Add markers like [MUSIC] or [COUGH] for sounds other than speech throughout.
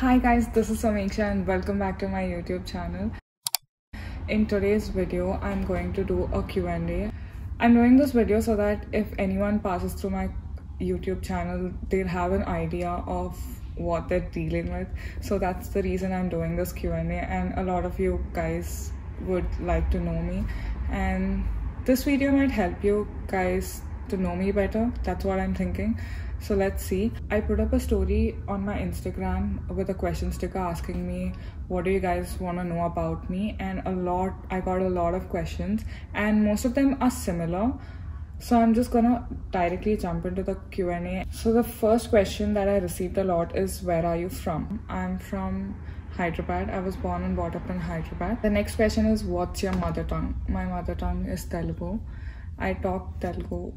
Hi guys, this is Sameeksha and welcome back to my YouTube channel. In today's video, I'm going to do a Q&A. I'm doing this video so that if anyone passes through my YouTube channel, they'll have an idea of what they're dealing with. So that's the reason I'm doing this Q&A and a lot of you guys would like to know me and this video might help you guys to know me better. That's what I'm thinking. So let's see. I put up a story on my Instagram with a question sticker asking me what do you guys want to know about me and a lot I got a lot of questions and most of them are similar. So I'm just gonna directly jump into the Q&A. So the first question that I received a lot is where are you from? I'm from Hyderabad. I was born and brought up in Hyderabad. The next question is what's your mother tongue? My mother tongue is Telugu. I talk Telugu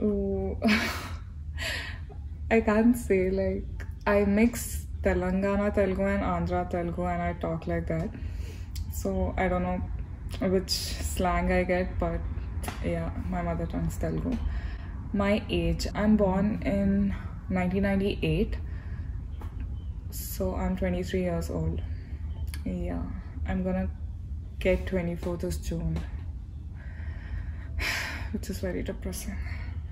Oh, [LAUGHS] I can't say like I mix Telangana Telugu and Andhra Telugu and I talk like that. So I don't know which slang I get, but yeah, my mother tongue is Telugu. My age I'm born in 1998, so I'm 23 years old. Yeah, I'm gonna get 24 this June, [SIGHS] which is very depressing.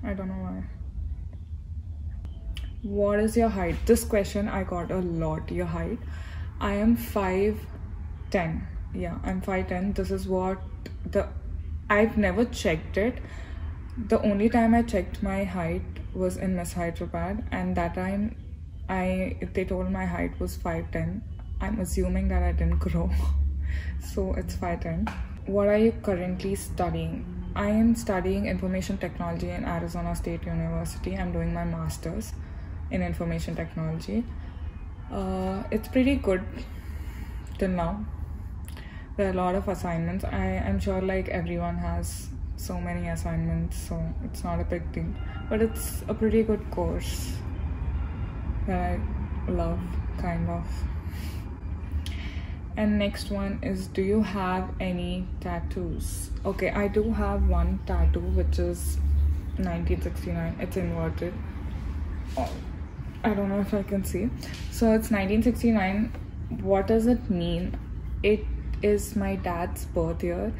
I don't know why. What is your height? This question I got a lot. Your height. I am 5'10. Yeah, I'm 5'10. This is what the I've never checked it. The only time I checked my height was in Miss Hyderabad, and that time I they told my height was 5'10. I'm assuming that I didn't [LAUGHS] grow. so it's 5'10. What are you currently studying? I am studying information technology in Arizona State University. I'm doing my master's in information technology. Uh, it's pretty good till now. There are a lot of assignments. I am sure like everyone has so many assignments, so it's not a big thing. But it's a pretty good course that I love, kind of. And next one is do you have any tattoos? Okay, I do have one tattoo which is 1969. It's inverted. Oh, I don't know if I can see. So it's 1969. What does it mean? It is my dad's birth year.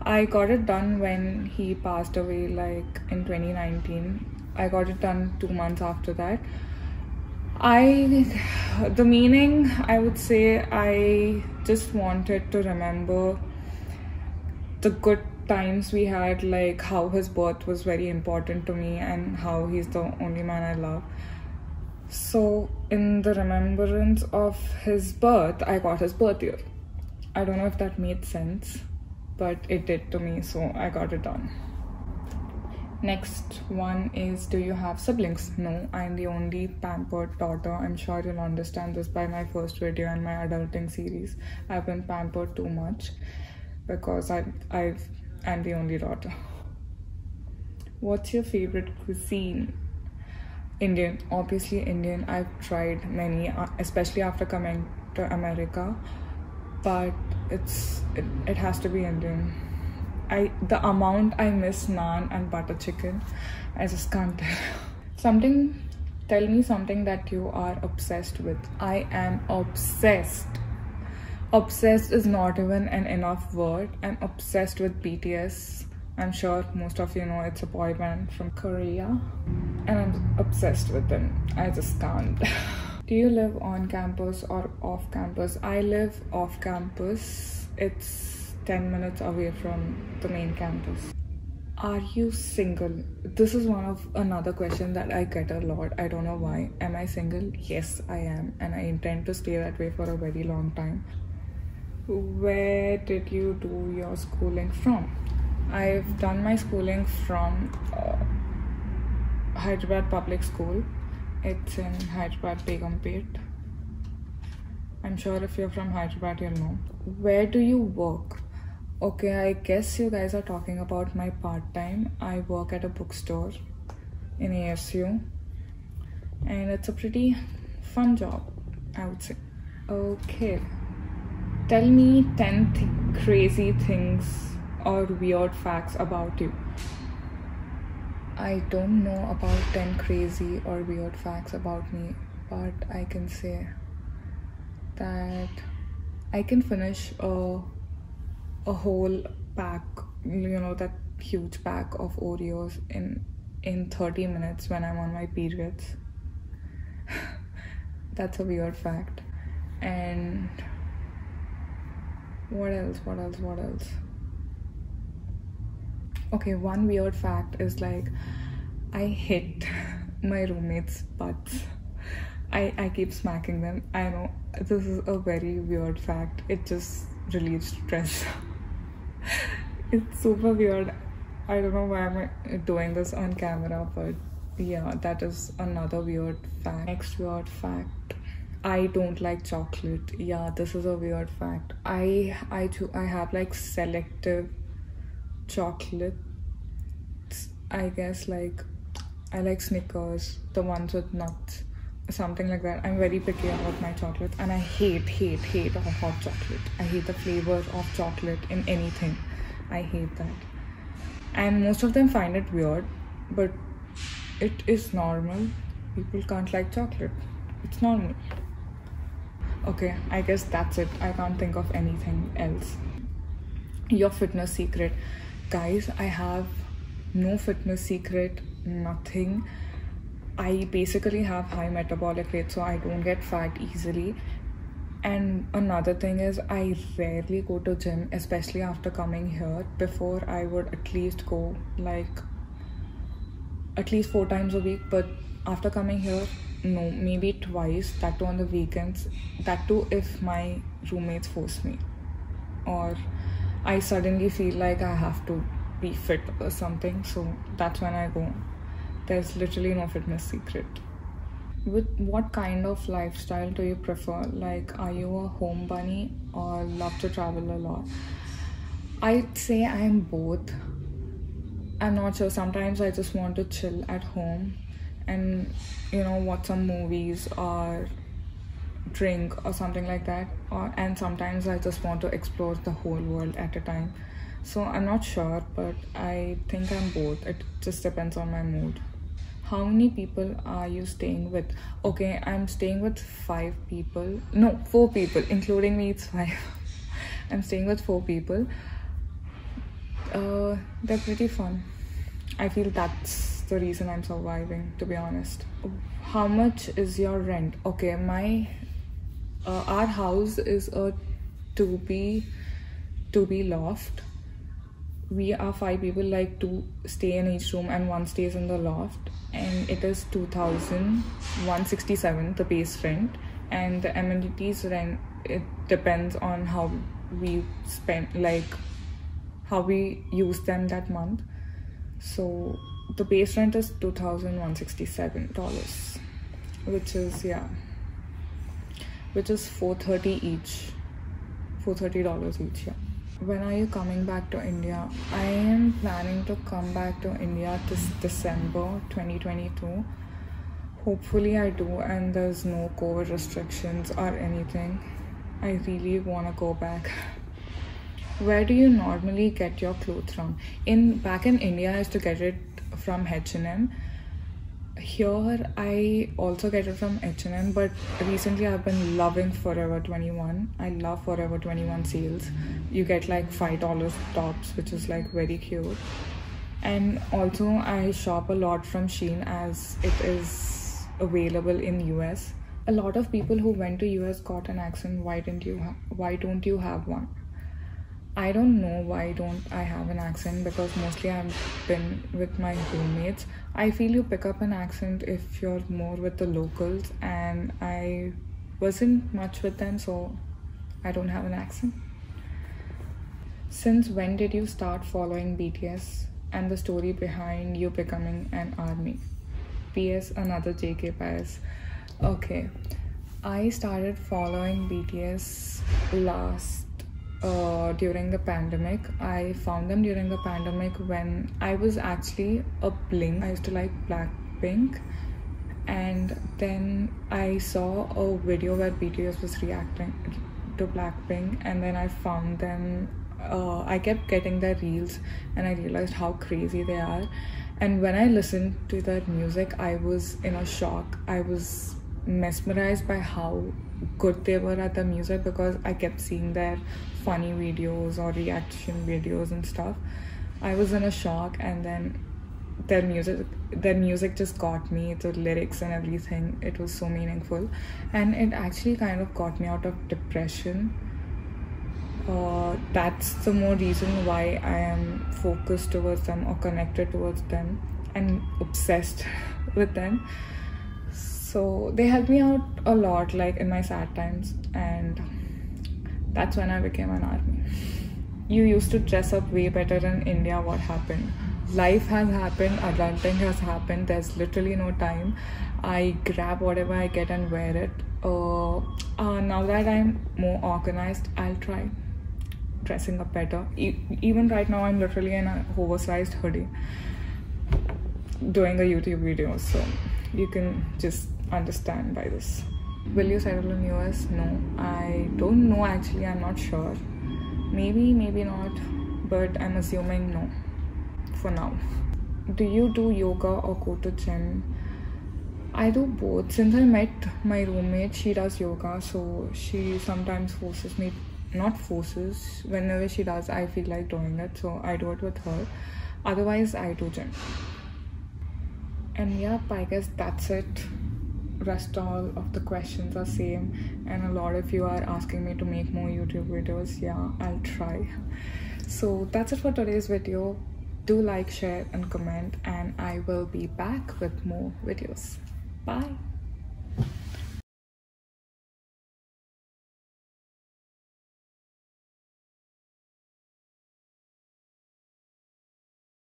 I got it done when he passed away, like in 2019. I got it done two months after that. I, the meaning, I would say, I just wanted to remember the good times we had, like how his birth was very important to me and how he's the only man I love. So, in the remembrance of his birth, I got his birth year. I don't know if that made sense, but it did to me, so I got it done. Next one is Do you have siblings? No, I'm the only pampered daughter. I'm sure you'll understand this by my first video and my adulting series. I've been pampered too much because I, I've, I'm the only daughter. What's your favorite cuisine? Indian, obviously Indian. I've tried many, uh, especially after coming to America, but it's it, it has to be Indian. I the amount I miss naan and butter chicken, I just can't tell. [LAUGHS] Something, tell me something that you are obsessed with. I am obsessed. Obsessed is not even an enough word. I'm obsessed with BTS. I'm sure most of you know it's a boy band from Korea, and I'm obsessed with them. I just can't. [LAUGHS] Do you live on campus or off campus? I live off campus. It's 10 minutes away from the main campus. Are you single? This is one of another question that I get a lot. I don't know why. Am I single? Yes, I am, and I intend to stay that way for a very long time. Where did you do your schooling from? I've done my schooling from uh, Hyderabad Public School. It's in Hyderabad Begumpet. I'm sure if you're from Hyderabad, you'll know. Where do you work? Okay, I guess you guys are talking about my part time. I work at a bookstore in ASU, and it's a pretty fun job, I would say. Okay, tell me 10 th- crazy things or weird facts about you. I don't know about 10 crazy or weird facts about me, but I can say that I can finish a a whole pack, you know, that huge pack of Oreos in in 30 minutes when I'm on my periods. [LAUGHS] That's a weird fact. And what else? What else? What else? Okay, one weird fact is like I hit [LAUGHS] my roommates' butts. I, I keep smacking them. I know this is a very weird fact. It just relieves stress. [LAUGHS] it's super weird. I don't know why I'm doing this on camera, but yeah, that is another weird fact. Next weird fact. I don't like chocolate. Yeah, this is a weird fact. I I too I have like selective chocolate. I guess like I like Snickers, the ones with nuts, something like that. I'm very picky about my chocolate, and I hate, hate, hate hot chocolate. I hate the flavor of chocolate in anything. I hate that. And most of them find it weird, but it is normal. People can't like chocolate. It's normal. Okay, I guess that's it. I can't think of anything else. Your fitness secret. Guys, I have no fitness secret, nothing. I basically have high metabolic rate, so I don't get fat easily. And another thing is, I rarely go to gym, especially after coming here. Before, I would at least go like at least four times a week, but after coming here, no, maybe twice. That too on the weekends. That too if my roommates force me, or I suddenly feel like I have to be fit or something. So that's when I go. There's literally no fitness secret. With what kind of lifestyle do you prefer? Like, are you a home bunny or love to travel a lot? I'd say I'm both. I'm not sure. Sometimes I just want to chill at home and, you know, watch some movies or drink or something like that. Or, and sometimes I just want to explore the whole world at a time. So I'm not sure, but I think I'm both. It just depends on my mood. How many people are you staying with? Okay, I'm staying with five people. No, four people, including me, it's five. [LAUGHS] I'm staying with four people. Uh, they're pretty fun. I feel that's the reason I'm surviving, to be honest. How much is your rent? Okay, my uh, our house is a 2B 2B loft we are five people like to stay in each room and one stays in the loft. And it is 2167 the base rent. And the amenities rent it depends on how we spend like how we use them that month. So the base rent is 2167 dollars which is yeah which is 430 each. 430 dollars each yeah when are you coming back to India? I am planning to come back to India this December 2022. Hopefully, I do, and there's no COVID restrictions or anything. I really want to go back. Where do you normally get your clothes from? In back in India, I used to get it from H&M here I also get it from H&M but recently I've been loving Forever 21 I love Forever 21 sales. You get like five dollars tops which is like very cute. And also I shop a lot from Shein as it is available in US a lot of people who went to US got an accent why didn't you why don't you have one I don't know why don't I have an accent because mostly I've been with my roommates. I feel you pick up an accent if you're more with the locals and I wasn't much with them so I don't have an accent. Since when did you start following BTS and the story behind you becoming an army? PS another JK bias. Okay. I started following BTS last uh, during the pandemic. I found them during the pandemic when I was actually a Blink. I used to like Blackpink, and then I saw a video where BTS was reacting to Blackpink, and then I found them. Uh, I kept getting their reels, and I realized how crazy they are. And when I listened to their music, I was in a shock. I was mesmerized by how good they were at the music because I kept seeing their funny videos or reaction videos and stuff. I was in a shock and then their music their music just got me the lyrics and everything. It was so meaningful. And it actually kind of got me out of depression. Uh, that's the more reason why i am focused towards them or connected towards them and obsessed [LAUGHS] with them so they helped me out a lot like in my sad times and that's when i became an army. You used to dress up way better in india what happened? Life has happened adulting has happened there's literally no time. I grab whatever i get and wear it. Uh, uh, now that i'm more organized i'll try dressing up better. E- even right now i'm literally in a oversized hoodie doing a youtube video so you can just understand by this mm-hmm. will you settle in us no i don't know actually i'm not sure maybe maybe not but i'm assuming no for now. Do you do yoga or go to gym? I do both. Since I met my roommate, she does yoga, so she sometimes forces me, not forces, whenever she does, I feel like doing it, so I do it with her. Otherwise, I do gym. And yep, I guess that's it. Rest all of the questions are same, and a lot of you are asking me to make more YouTube videos. Yeah, I'll try. So that's it for today's video do like share and comment and i will be back with more videos bye